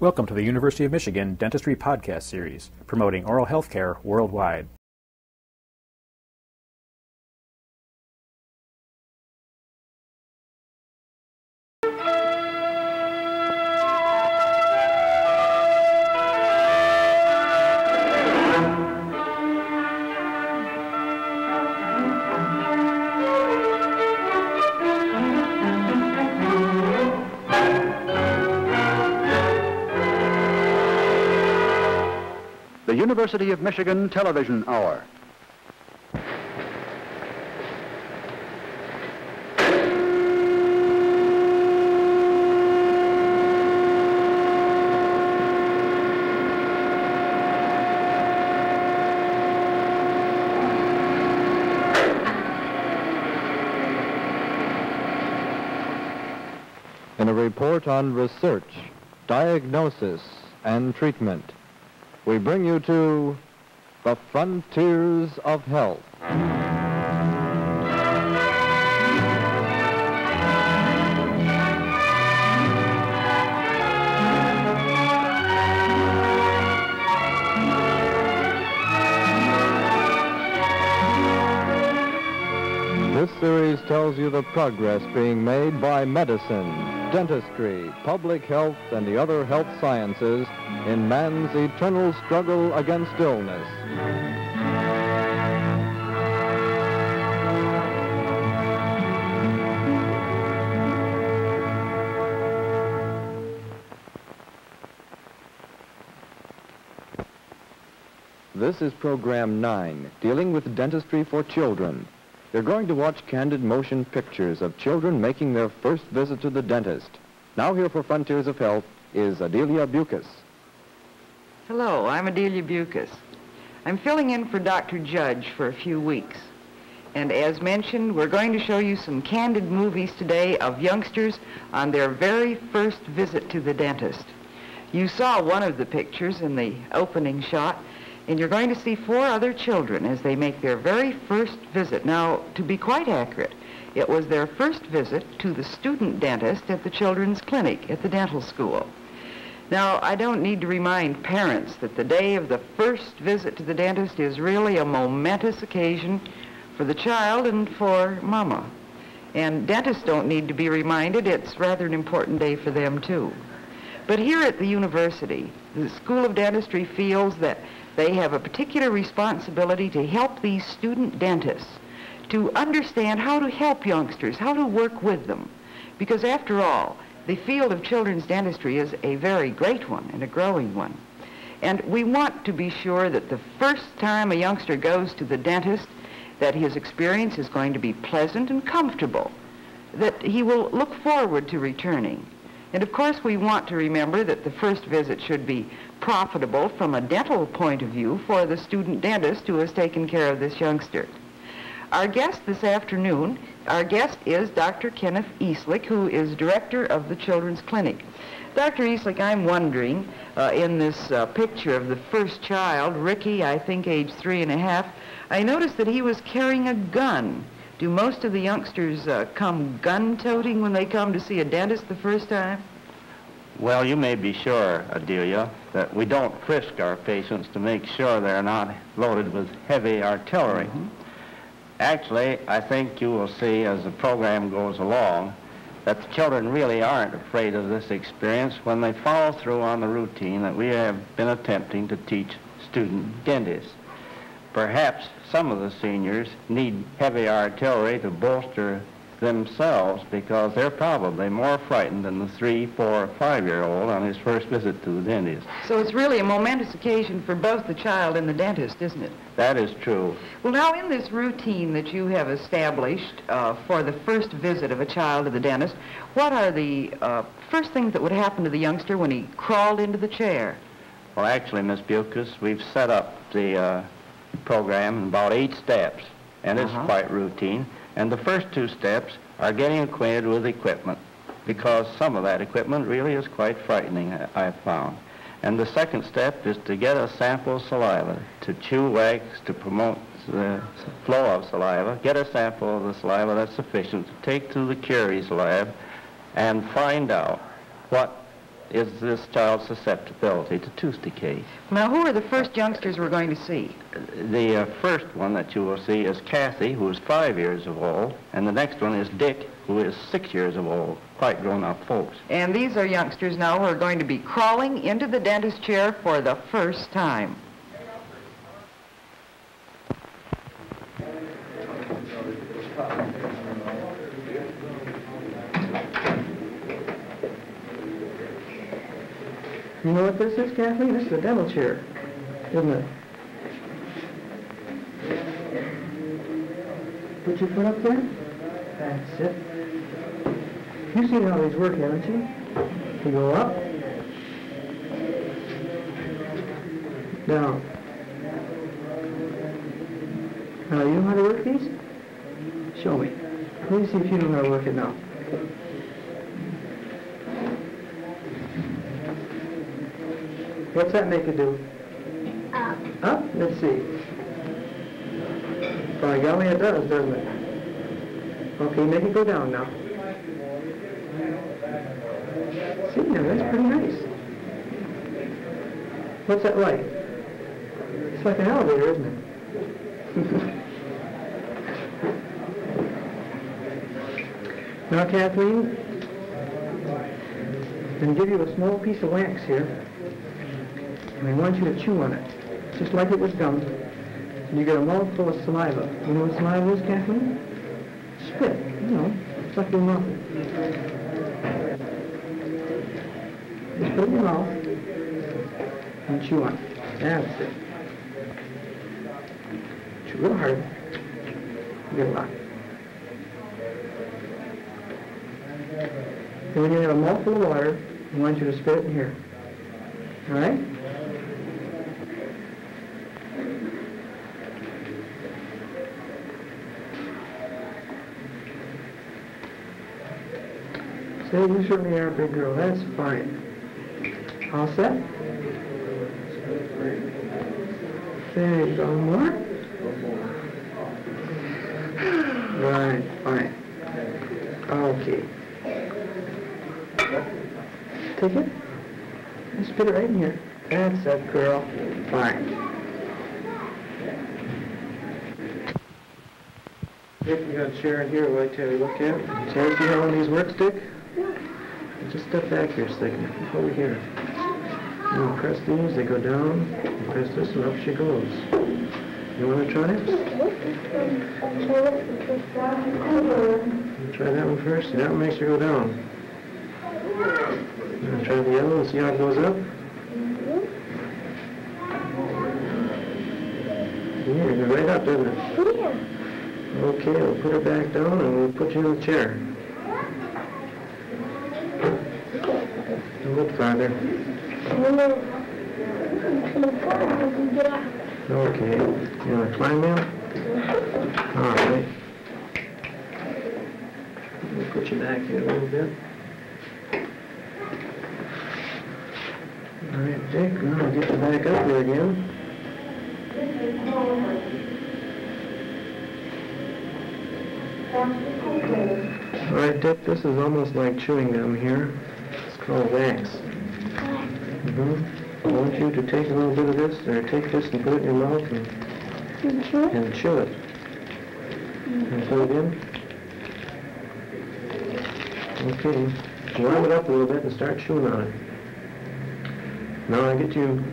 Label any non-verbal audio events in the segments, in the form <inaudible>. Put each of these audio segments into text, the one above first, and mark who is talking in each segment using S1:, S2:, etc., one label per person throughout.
S1: Welcome to the University of Michigan Dentistry Podcast Series, promoting oral health care worldwide.
S2: University of Michigan Television Hour.
S3: In a report on research, diagnosis, and treatment, we bring you to the frontiers of health. Tells you the progress being made by medicine, dentistry, public health, and the other health sciences in man's eternal struggle against illness. This is program 9, dealing with dentistry for children. You're going to watch candid motion pictures of children making their first visit to the dentist. Now here for Frontiers of Health is Adelia Bucas.
S4: Hello, I'm Adelia Bucas. I'm filling in for Dr. Judge for a few weeks. And as mentioned, we're going to show you some candid movies today of youngsters on their very first visit to the dentist. You saw one of the pictures in the opening shot, and you're going to see four other children as they make their very first visit. Now, to be quite accurate, it was their first visit to the student dentist at the children's clinic at the dental school. Now, I don't need to remind parents that the day of the first visit to the dentist is really a momentous occasion for the child and for mama. And dentists don't need to be reminded it's rather an important day for them, too. But here at the university, the School of Dentistry feels that they have a particular responsibility to help these student dentists to understand how to help youngsters, how to work with them. Because after all, the field of children's dentistry is a very great one and a growing one. And we want to be sure that the first time a youngster goes to the dentist, that his experience is going to be pleasant and comfortable, that he will look forward to returning. And of course, we want to remember that the first visit should be profitable from a dental point of view for the student dentist who has taken care of this youngster. Our guest this afternoon, our guest is Dr. Kenneth Easlick, who is director of the Children's Clinic. Dr. Easlick, I'm wondering, uh, in this uh, picture of the first child, Ricky, I think age three and a half, I noticed that he was carrying a gun. Do most of the youngsters uh, come gun-toting when they come to see a dentist the first time?
S5: Well, you may be sure, Adelia, that we don't frisk our patients to make sure they're not loaded with heavy artillery.
S4: Mm-hmm.
S5: Actually, I think you will see as the program goes along that the children really aren't afraid of this experience when they follow through on the routine that we have been attempting to teach student dentists. Perhaps some of the seniors need heavy artillery to bolster themselves because they're probably more frightened than the three, four, or five-year-old on his first visit to the dentist.
S4: So it's really a momentous occasion for both the child and the dentist, isn't it?
S5: That is true.
S4: Well, now, in this routine that you have established uh, for the first visit of a child to the dentist, what are the uh, first things that would happen to the youngster when he crawled into the chair?
S5: Well, actually, Miss Bucas, we've set up the uh, program in about eight steps, and it's
S4: Uh-huh.
S5: quite routine. And the first two steps are getting acquainted with equipment, because some of that equipment really is quite frightening, I've found. And the second step is to get a sample of saliva, to chew wax to promote the flow of saliva, get a sample of the saliva that's sufficient to take to the caries lab and find out what is this child's susceptibility to tooth decay.
S4: Now, who are the first youngsters we're going to see?
S5: The uh, first one that you will see is Kathy, who is five years of old, and the next one is Dick, who is six years of old, quite grown-up folks.
S4: And these are youngsters now who are going to be crawling into the dentist chair for the first time.
S6: You know what this is, Kathleen? This is a dental chair, isn't it? Put your foot up there. That's it. You've seen how these work, haven't you? You go up, down. Now, you know how to work these? Show me. Let me see if you know how to work it now. What's that make it do? Um. Up. Up? Let's see. By golly, it does, doesn't it? Okay, make it go down now. See, now that's pretty nice. What's that like? It's like an elevator, isn't it? <laughs> now, Kathleen, I'm going to give you a small piece of wax here. And I want you to chew on it, just like it was gum. And you get a mouthful of saliva. You know what saliva is, Kathleen? Spit, you know, it's like your mouth. Just put it in your mouth and chew on it. That's it. Chew real hard. Get a lot. And when you have a mouthful of water, I want you to spit it in here. All right? Say, you certainly are a big girl. That's fine. All set? There you go. More? Right, fine. Okay. Take it. And spit it right in here. That's it, girl. Fine. Dick, you got a chair in here. I'd like to have you look at. Chair, see how one of these works, Dick? Step back here a second. Over here. You press these, they go down. You press this, and up she goes. You want to try it? Try that one first. That one makes her go down. You try the yellow and see how it goes up? Yeah, it goes right up, doesn't it? Yeah. Okay, we'll put her back down and we'll put you in the chair. A little farther. Okay. You want to climb in? All right. We'll put you back here a little bit. All right, Dick, now I'll get you back up here again. All right, Dick, this is almost like chewing gum here. Called wax. hmm I want you to take a little bit of this, or take this and put it in your mouth and, and chew it. And put it in. Okay. Warm it up a little bit and start chewing on it. Now I get you...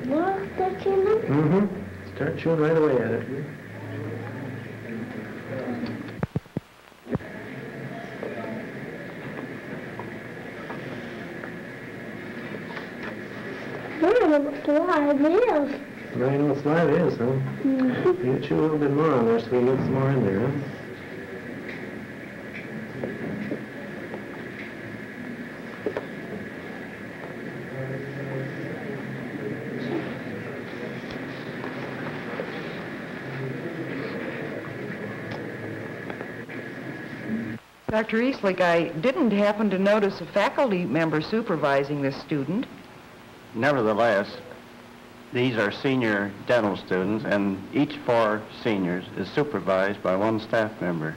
S6: Mm-hmm. Start chewing right away at it.
S7: Slide is.
S6: Now you know what slide is, huh? Hmm. You chew a little bit more on there so we can get some more in there, huh?
S4: Dr. Easlick, I didn't happen to notice a faculty member supervising this student.
S5: Nevertheless, these are senior dental students, and each four seniors is supervised by one staff member.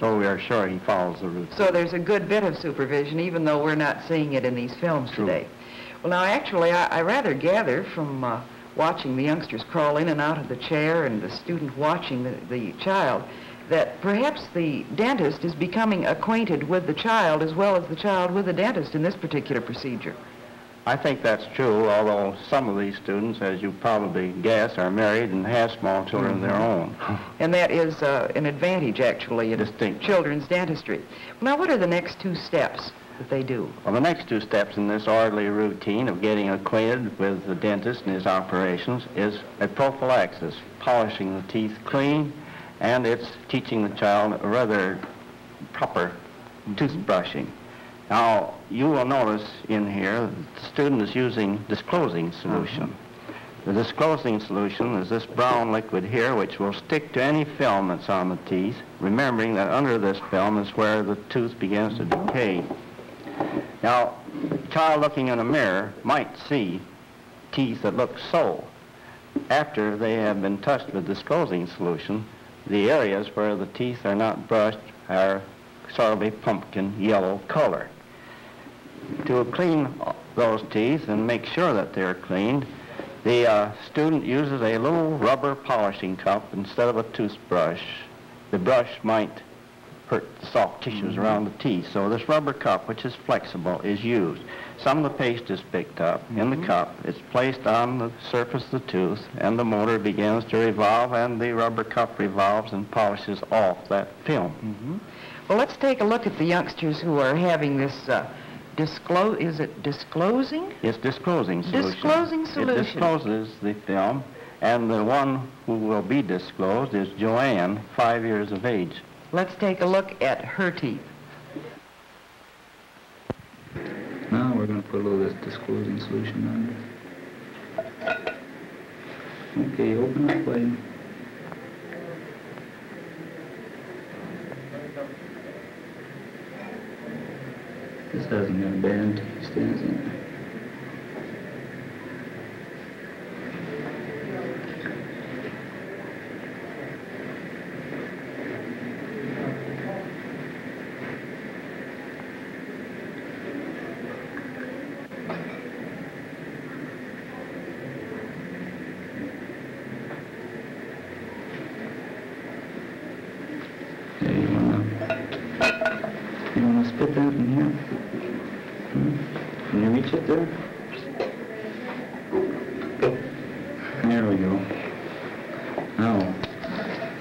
S5: So we are sure he follows the routine.
S4: So there's a good bit of supervision, even though we're not seeing it in these films
S5: True.
S4: today. Well, now, actually, I, I rather gather from uh, watching the youngsters crawl in and out of the chair and the student watching the, the child that perhaps the dentist is becoming acquainted with the child as well as the child with the dentist in this particular procedure.
S5: I think that's true, although some of these students, as you probably guess, are married and have small children of their own. <laughs>
S4: And that is uh, an advantage, actually, in
S5: Distinct.
S4: children's dentistry. Now, what are the next two steps that they do?
S5: Well, the next two steps in this orderly routine of getting acquainted with the dentist and his operations is a prophylaxis, polishing the teeth clean, and it's teaching the child a rather proper toothbrushing. Now, you will notice in here that the student is using disclosing solution. The disclosing solution is this brown liquid here, which will stick to any film that's on the teeth, remembering that under this film is where the tooth begins to decay. Now, a child looking in a mirror might see teeth that look so. After they have been touched with disclosing solution, the areas where the teeth are not brushed are sort of a pumpkin yellow color. To clean those teeth and make sure that they're cleaned, the uh, student uses a little rubber polishing cup instead of a toothbrush. The brush might hurt the soft tissues around the teeth. So this rubber cup, which is flexible, is used. Some of the paste is picked up in the cup. It's placed on the surface of the tooth, and the motor begins to revolve, and the rubber cup revolves and polishes off that film.
S4: Well, let's take a look at the youngsters who are having this uh, disclose. Is it disclosing?
S5: It's disclosing solution.
S4: Disclosing solution.
S5: It discloses the film, and the one who will be disclosed is Joanne, five years of age.
S4: Let's take a look at her teeth.
S8: Now we're going to put a little of this disclosing solution on. Okay, open up wide. This hasn't got a bad taste, has it? Yeah, you wanna, you wanna spit that in here? Hmm? There? We go. Now,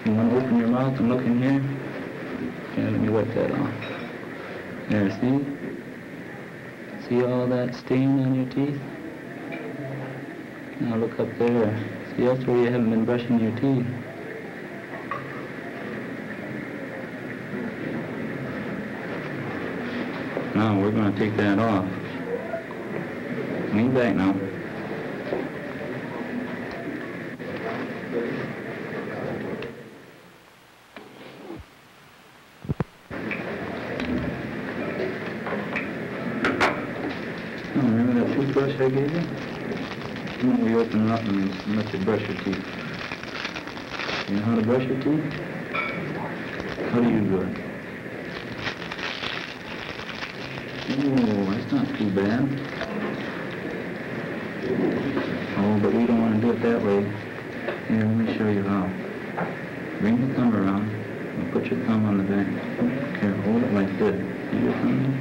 S8: you wanna open your mouth and look in here? Yeah, let me wipe that off. There, see? See all that stain on your teeth? Now look up there. See, that's where you haven't been brushing your teeth. Now we're going to take that off. Lean back now. Oh, remember that toothbrush I gave you? Don't we open it up and let you brush your teeth? You know how to brush your teeth? How do you do it? Oh, that's not too bad. Oh, but we don't want to do it that way. Here, let me show you how. Bring the thumb around and put your thumb on the back. Here, hold it like this. See your thumb there?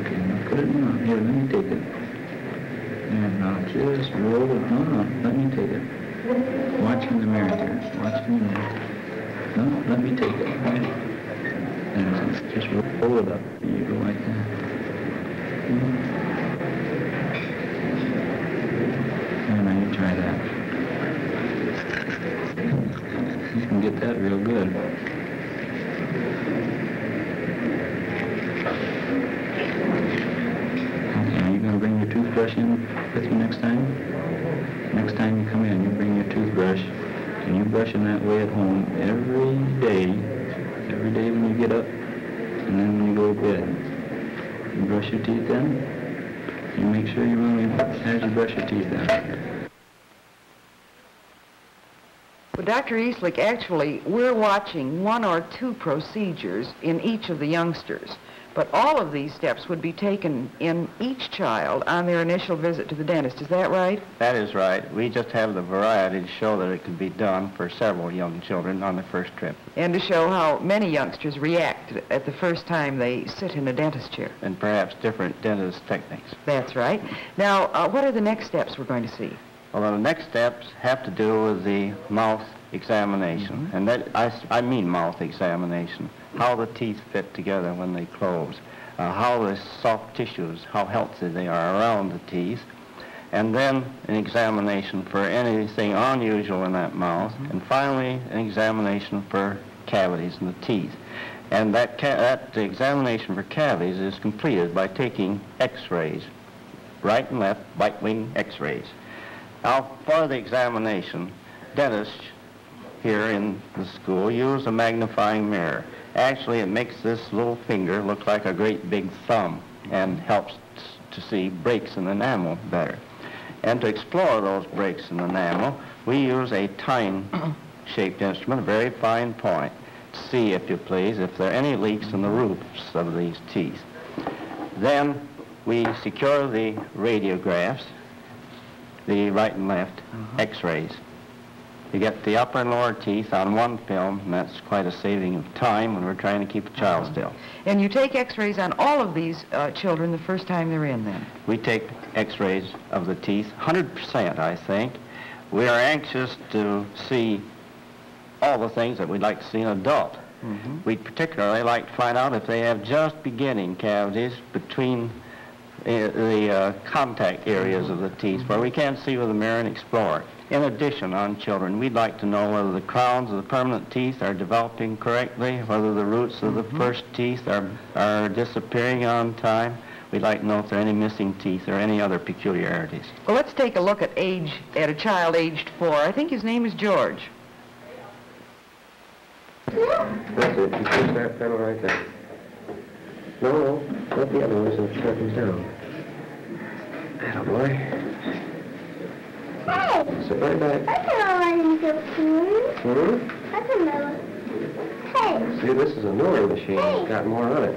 S8: Okay, now put it in. Here, let me take it. There, now just roll it. No, no, let me take it. Watch in the mirror here. Watch in the mirror. Let me take it. Right. And just roll it up. You go like that. And now you try that. You can get that real good. Okay, are you going to bring your toothbrush in with you next time? And you brush them that way at home every day, every day when you get up, and then when you go to bed. You brush your teeth then. You make sure you really, as you brush your teeth then.
S4: Well, Dr. Easlick, actually, we're watching one or two procedures in each of the youngsters. But all of these steps would be taken in each child on their initial visit to the dentist. Is that right?
S5: That is right. We just have the variety to show that it can be done for several young children on the first trip.
S4: And to show how many youngsters react at the first time they sit in a dentist chair.
S5: And perhaps different dentist techniques.
S4: That's right. Now, uh, what are the next steps we're going to see?
S5: Well, the next steps have to do with the mouth examination. And that I, I mean mouth examination. How the teeth fit together when they close. Uh, how the soft tissues, how healthy they are around the teeth. And then an examination for anything unusual in that mouth. And finally, an examination for cavities in the teeth. And that, that examination for cavities is completed by taking x-rays, right and left bite wing x-rays. Now, for the examination, dentists here in the school use a magnifying mirror. Actually, it makes this little finger look like a great big thumb and helps t- to see breaks in the enamel better. And to explore those breaks in the enamel, we use a tine-shaped <clears throat> instrument, a very fine point, to see, if you please, if there are any leaks in the roofs of these teeth. Then we secure the radiographs, the right and left mm-hmm. x-rays. You get the upper and lower teeth on one film, and that's quite a saving of time when we're trying to keep a child still.
S4: And you take x-rays on all of these uh, children the first time they're in then?
S5: We take x-rays of the teeth, 100% I think. We are anxious to see all the things that we'd like to see in an adult. We'd particularly like to find out if they have just beginning cavities between uh, the uh, contact areas of the teeth where we can't see with a mirror and explore. In addition, on children, we'd like to know whether the crowns of the permanent teeth are developing correctly, whether the roots of the mm-hmm. first teeth are, are disappearing on time. We'd like to know if there are any missing teeth or any other peculiarities.
S4: Well, let's take a look at age, at a child aged four. I think his name is George.
S9: That's it. You push that pedal right there. No, no. Let the other one so it circles down. Atta boy.
S7: Hey,
S9: Sit right back.
S7: I can him do food.
S9: Hmm?
S7: I can let Hey,
S9: See, this is a newer machine. It's got more on it.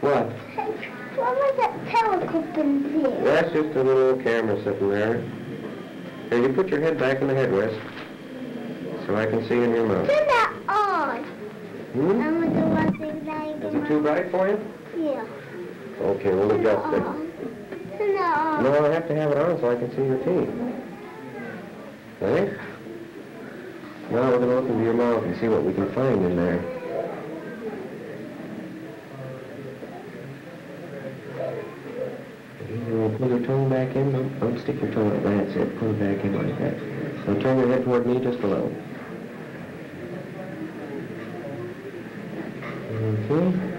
S9: What?
S7: hey, what was that telescope in there?
S9: That's just a little camera sitting there. Here, you put your head back in the headrest so I can see in your mouth.
S7: Turn that on.
S9: Hmm?
S7: I'm gonna do one thing that
S9: Is it too bright for you?
S7: Yeah.
S9: Okay, we'll adjust it.
S7: Turn it on.
S9: No, I have to have it on so I can see your teeth. Ready? Now we're going to look into your mouth and see what we can find in there. You pull your tongue back in? Don't, don't stick your tongue out. That's it. Pull it back in like that. Now turn your head toward me just a little. Okay,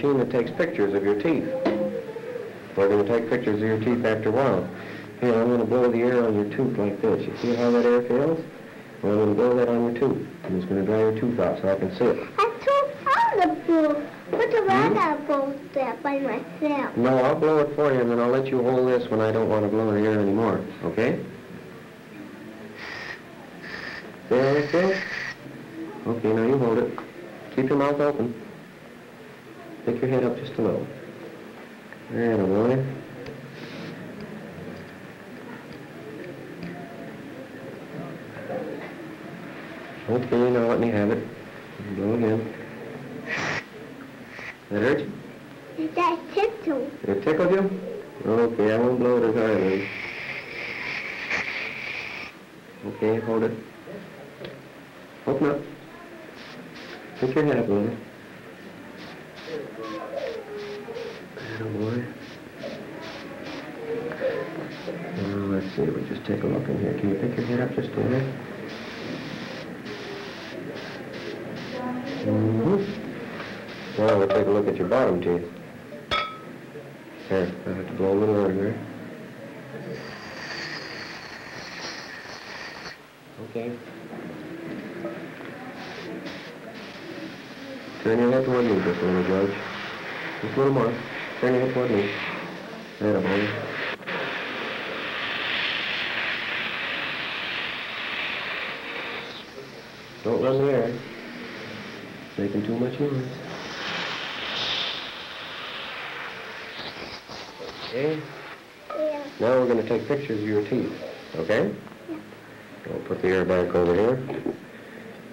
S9: machine that takes pictures of your teeth. We're going to take pictures of your teeth after a while. Here, I'm going to blow the air on your tooth like this. You see how that air feels? Well, I'm going to blow that on your tooth. I'm just going to dry your tooth out so I can see it.
S7: I'm too proud of you. But the I gotta go there by myself.
S9: No, I'll blow it for you, and then I'll let you hold this when I don't want to blow the air anymore. Okay? There how that? Okay, now you hold it. Keep your mouth open. Pick your head up just a little. There, boy. Okay, now let me have it. Blow again. That hurt you?
S7: That tiptoe.
S9: It tickled you? Okay, I won't blow it as hard then. Okay, hold it. Open up. Pick your head up a little. Atta boy. Now, let's see, we'll just take a look in here. Can you pick your head up just a minute? Mm-hmm. Now we'll take a look at your bottom teeth. Here, I have to blow a little air here. Okay. Turn your head toward me just a little, George. Just a little more. Turn your head toward me. There, boy. Don't run the air. Making too much noise. Okay?
S7: Yeah.
S9: Now we're going to take pictures of your teeth, okay? I'll put the air back over here.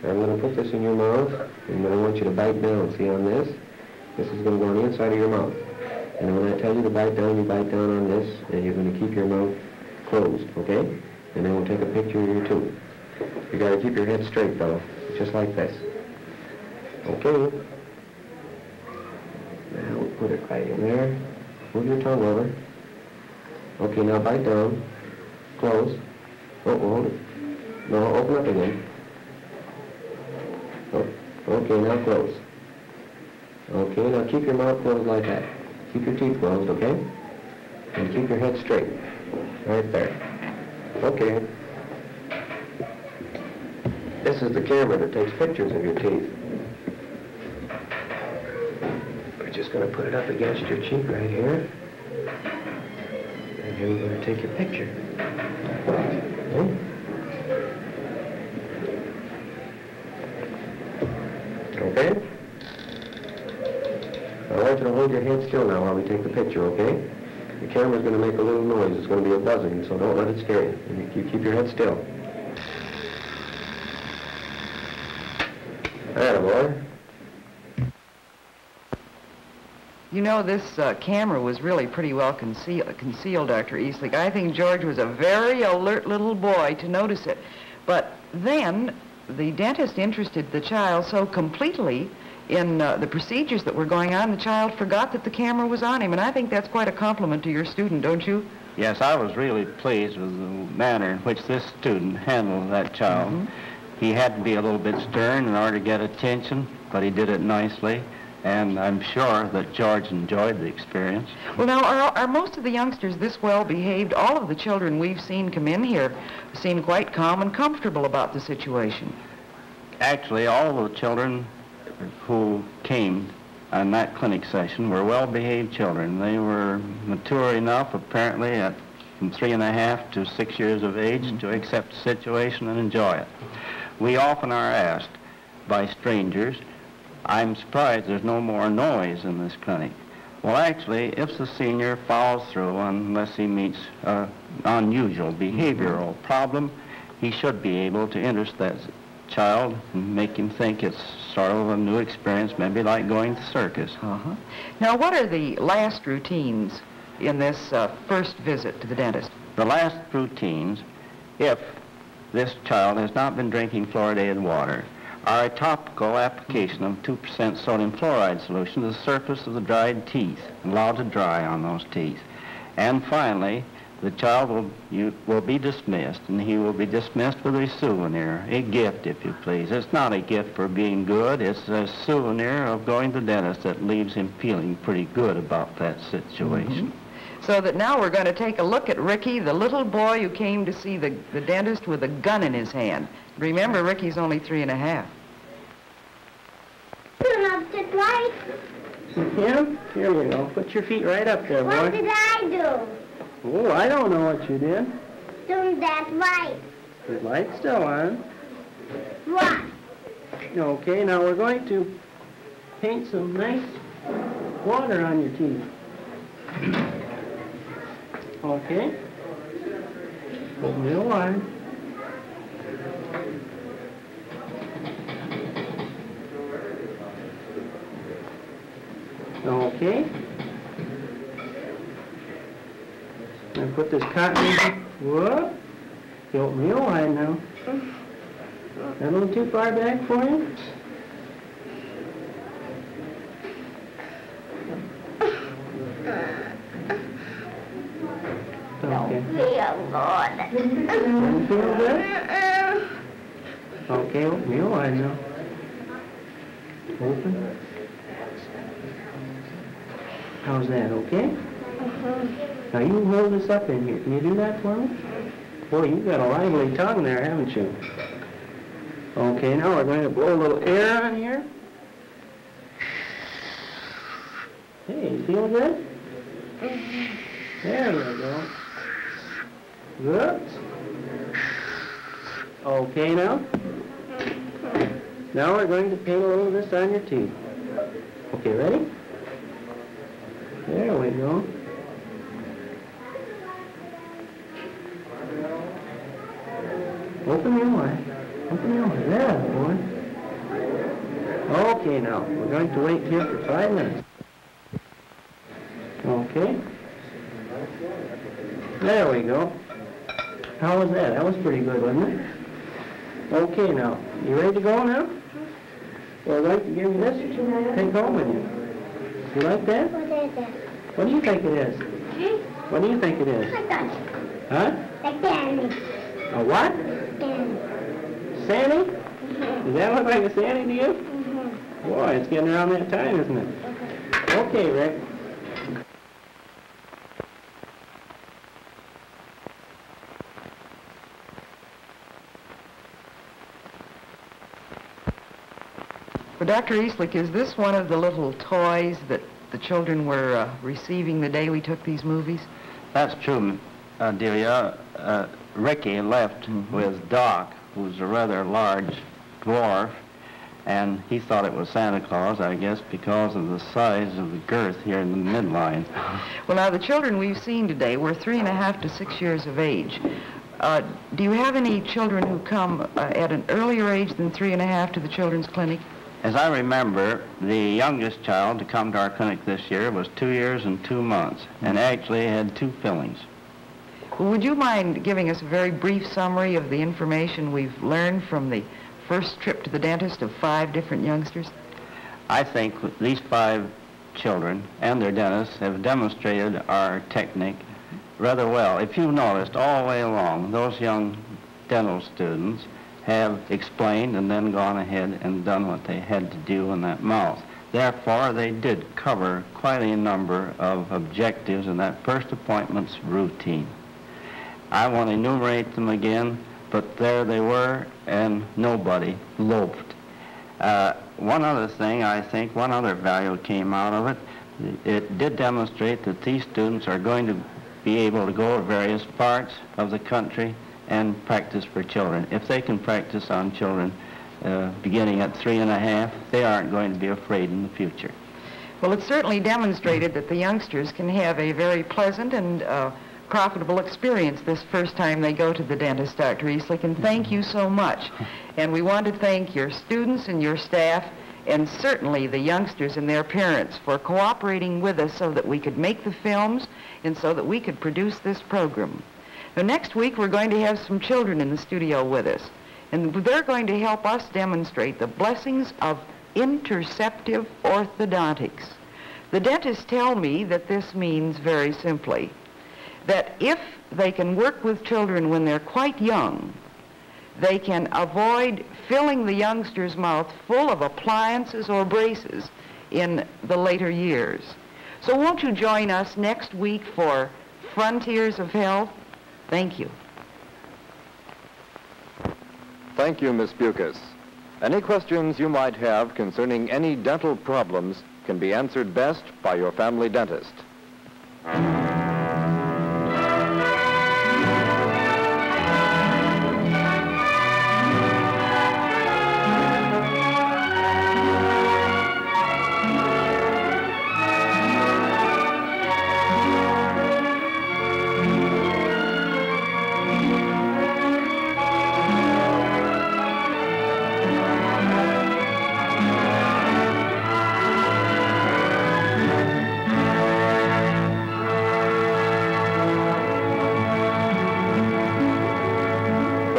S9: I'm going to put this in your mouth, and then I want you to bite down. See on this? This is going to go on the inside of your mouth. And when I tell you to bite down, you bite down on this, and you're going to keep your mouth closed, okay? And then we'll take a picture of your tooth. You got to keep your head straight, though, just like this. Okay? Now we'll put it right in there. Move your tongue over. Okay, now bite down. Close. Oh, hold it. No, open up again. Oh, okay, now close. Okay, now keep your mouth closed like that. Keep your teeth closed, okay? And keep your head straight. Right there. Okay. This is the camera that takes pictures of your teeth. We're just going to put it up against your cheek right here. And then we're going to take your picture. Hmm? Okay? Okay? I want you to hold your head still now while we take the picture, okay? The camera's going to make a little noise. It's going to be a buzzing, so don't let it scare you. You keep your head still. There, boy.
S4: You know, this uh, camera was really pretty well concealed, concealed, Dr. Easlick. I think George was a very alert little boy to notice it. But then the dentist interested the child so completely in uh, the procedures that were going on, the child forgot that the camera was on him. And I think that's quite a compliment to your student, don't you?
S5: Yes, I was really pleased with the manner in which this student handled that child.
S4: Mhm.
S5: He had to be a little bit stern in order to get attention, but he did it nicely. And I'm sure that George enjoyed the experience.
S4: Well, now, are, are most of the youngsters this well behaved? All of the children we've seen come in here seem quite calm and comfortable about the situation.
S5: Actually, all the children who came on that clinic session were well-behaved children. They were mature enough, apparently, at from three and a half to six years of age to accept the situation and enjoy it. We often are asked by strangers, I'm surprised there's no more noise in this clinic. Well, actually, if the senior follows through unless he meets an unusual behavioral problem, he should be able to interest that child and make him think it's sort of a new experience, maybe like going to the circus.
S4: Uh-huh. Now, what are the last routines in this uh, first visit to the dentist?
S5: The last routines, if this child has not been drinking fluoridated water, are a topical application of 2% sodium fluoride solution to the surface of the dried teeth, allowed to dry on those teeth. And finally, the child will, you, will be dismissed, and he will be dismissed with a souvenir, a gift, if you please. It's not a gift for being good. It's a souvenir of going to the dentist that leaves him feeling pretty good about that situation. Mm-hmm.
S4: So that now we're going to take a look at Ricky, the little boy who came to see the, the dentist with a gun in his hand. Remember, Ricky's only three and a half.
S7: You not sit right.
S10: Him? Here we go. Put your feet right up there, boy.
S7: What did I do?
S10: Oh, I don't know what you did.
S7: Doing that right.
S10: The light's still on.
S7: What?
S10: Okay, now we're going to paint some nice water on your teeth. Okay? Real wide. Okay. And put this cotton in. Whoop. Go real wide now. That a little too far back for you? Okay.
S7: Good.
S10: Feel good? Okay, open real wide now. Open. How's that, okay? Now you hold this up in here. Can you do that for me? Boy, you've got a lively tongue there, haven't you? Okay, now we're going to blow a little air on here. Hey, feel good? There we go. Good. Okay now. Now we're going to paint a little of this on your teeth. Okay, ready? There we go. Open your eye. Open your eye. There, boy. Okay, now, we're going to wait here for five minutes. Okay. There we go. How was that? That was pretty good, wasn't it? Okay, now, you ready to go now? Well, I'd like to give you this take home with you. You like that?
S7: What is it?
S10: What do you think it is?
S7: Hmm?
S10: What do you think it is?
S7: I got
S10: Huh?
S7: the candy.
S10: A what?
S7: Candy.
S10: Sandy?
S7: Mhm.
S10: Does that look like a Sandy to you?
S7: Mhm.
S10: Boy, it's getting around that time, isn't it? Okay, Rick.
S4: Well, Dr. Easlick, is this one of the little toys that the children were uh, receiving the day we took these movies?
S5: That's true, uh, Delia. Uh, Ricky left with Doc, who's a rather large dwarf, and he thought it was Santa Claus, I guess, because of the size of the girth here in the midline. <laughs>
S4: Well, now, the children we've seen today were three and a half to six years of age. Uh, do you have any children who come uh, at an earlier age than three and a half to the children's clinic?
S5: As I remember, the youngest child to come to our clinic this year was two years and two months, and mm-hmm. actually had two fillings.
S4: Would you mind giving us a very brief summary of the information we've learned from the first trip to the dentist of five different youngsters?
S5: I think these five children and their dentists have demonstrated our technique rather well. If you've noticed all the way along, those young dental students have explained and then gone ahead and done what they had to do in that mouth. Therefore, they did cover quite a number of objectives in that first appointment's routine. I want to enumerate them again, but there they were, and nobody loped. Uh, one other thing, I think, one other value came out of it. It did demonstrate that these students are going to be able to go to various parts of the country and practice for children. If they can practice on children uh, beginning at three and a half, they aren't going to be afraid in the future.
S4: Well, it certainly demonstrated that the youngsters can have a very pleasant and uh, profitable experience this first time they go to the dentist, Dr. Easlick, and thank you so much. <laughs> And we want to thank your students and your staff, and certainly the youngsters and their parents for cooperating with us so that we could make the films and so that we could produce this program. Now, next week, we're going to have some children in the studio with us, and they're going to help us demonstrate the blessings of interceptive orthodontics. The dentists tell me that this means very simply that if they can work with children when they're quite young, they can avoid filling the youngster's mouth full of appliances or braces in the later years. So won't you join us next week for Frontiers of Health? Thank you.
S3: Thank you, Miss Bucas. Any questions you might have concerning any dental problems can be answered best by your family dentist.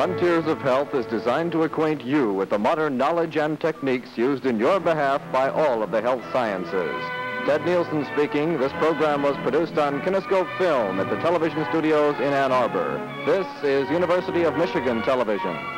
S3: Frontiers of Health is designed to acquaint you with the modern knowledge and techniques used in your behalf by all of the health sciences. Ted Nielsen speaking. This program was produced on Kinescope Film at the television studios in Ann Arbor. This is University of Michigan Television.